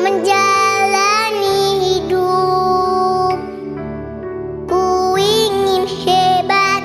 menjadi